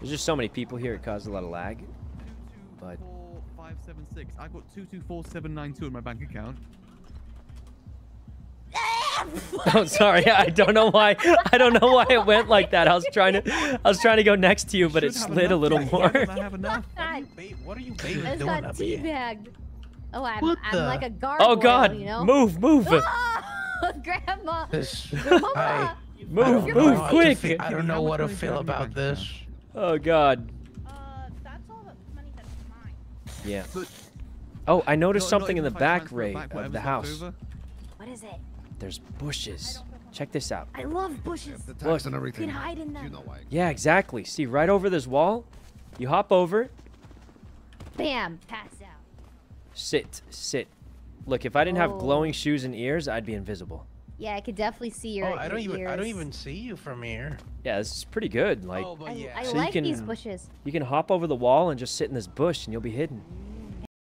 There's just so many people here, it caused a lot of lag. But Four, five, seven, six. I've got two two four seven nine two in my bank account. oh, sorry, I don't know why. I don't know why it went like that. I was trying to, I was trying to go next to you, but it slid a little more. Why I have enough? What are you I baby just doing got up here? teabagged. Oh, I'm, What I'm the- like a gargoyle, Oh God! you know? Move, move, Oh, Grandma! Grandma! I, move, move, know how to quick! I don't know what to money do you feel have in your about this. Oh God! Uh, that's all the money that's mine. Yeah. But- Oh, I noticed No, something in the back, Rae, back, of the house. over. What is it? There's bushes. Check this out. I love bushes. The Look. and everything. You can hide in them. You know why. Yeah, exactly. See, right over this wall, you hop over, Bam! Pass out. sit, sit. Look, if I didn't have Oh. glowing shoes and ears, I'd be invisible. Yeah, I could definitely see your. Oh, I don't your even I don't even see you from here. Yeah, this is pretty good. Like, oh, but yeah. I So you like these bushes. you can hop over the wall and just sit in this bush, and you'll be hidden.